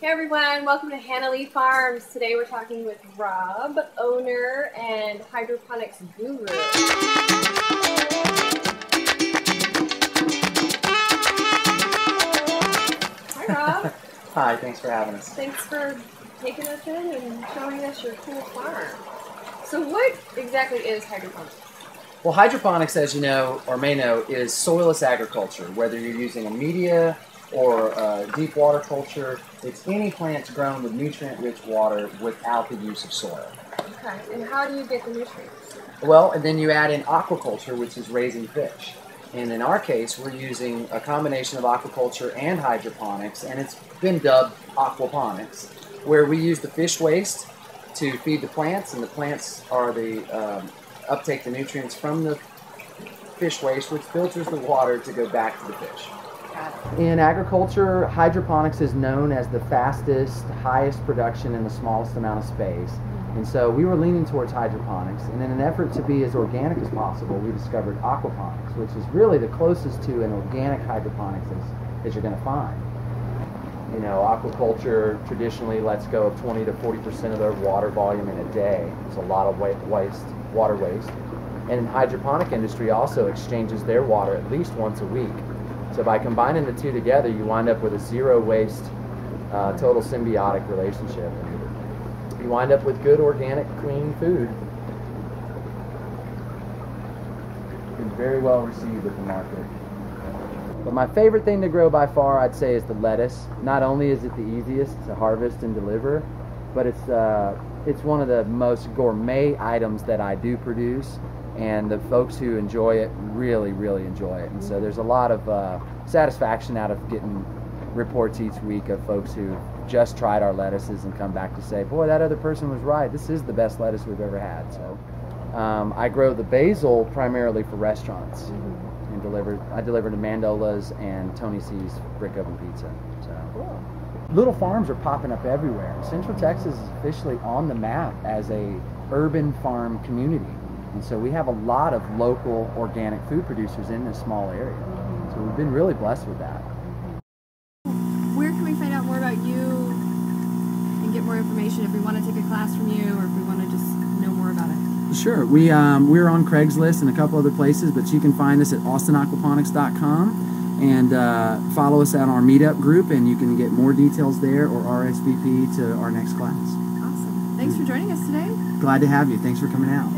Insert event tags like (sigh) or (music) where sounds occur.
Hey everyone, welcome to Hannaleigh Farms. Today we're talking with Rob, owner and hydroponics guru. Hi Rob. (laughs) Hi, thanks for having us. Thanks for taking us in and showing us your cool farm. So what exactly is hydroponics? Well, hydroponics, as you know or may know, is soilless agriculture. Whether you're using a media or uh, deep water culture, it's any plants grown with nutrient-rich water without the use of soil. Okay, and how do you get the nutrients? Well, and then you add in aquaculture, which is raising fish. And in our case, we're using a combination of aquaculture and hydroponics, and it's been dubbed aquaponics, where we use the fish waste to feed the plants, and the plants are the um, uptake the nutrients from the fish waste, which filters the water to go back to the fish. In agriculture, hydroponics is known as the fastest, highest production in the smallest amount of space. And so we were leaning towards hydroponics. And in an effort to be as organic as possible, we discovered aquaponics, which is really the closest to an organic hydroponics as, as you're going to find. You know, aquaculture traditionally lets go of 20 to 40% of their water volume in a day. It's a lot of waste, water waste. And hydroponic industry also exchanges their water at least once a week. So by combining the two together, you wind up with a zero waste, uh, total symbiotic relationship. You wind up with good, organic, clean food. Been very well received at the market. But my favorite thing to grow by far, I'd say, is the lettuce. Not only is it the easiest to harvest and deliver, but it's uh, it's one of the most gourmet items that I do produce and the folks who enjoy it really, really enjoy it. And so there's a lot of uh, satisfaction out of getting reports each week of folks who just tried our lettuces and come back to say, "Boy, that other person was right. This is the best lettuce we've ever had." So um, I grow the basil primarily for restaurants mm-hmm. and deliver. I deliver to Mandola's and Tony C's Brick Oven Pizza. So. Cool. Little farms are popping up everywhere. Central Texas is officially on the map as a urban farm community. And so we have a lot of local organic food producers in this small area. So we've been really blessed with that. Where can we find out more about you and get more information if we want to take a class from you or if we want to just know more about it? Sure. We, um, we're on Craigslist and a couple other places, but you can find us at austinaquaponics.com and uh, follow us at our meetup group and you can get more details there or RSVP to our next class. Awesome. Thanks for joining us today. Glad to have you. Thanks for coming out. Thanks.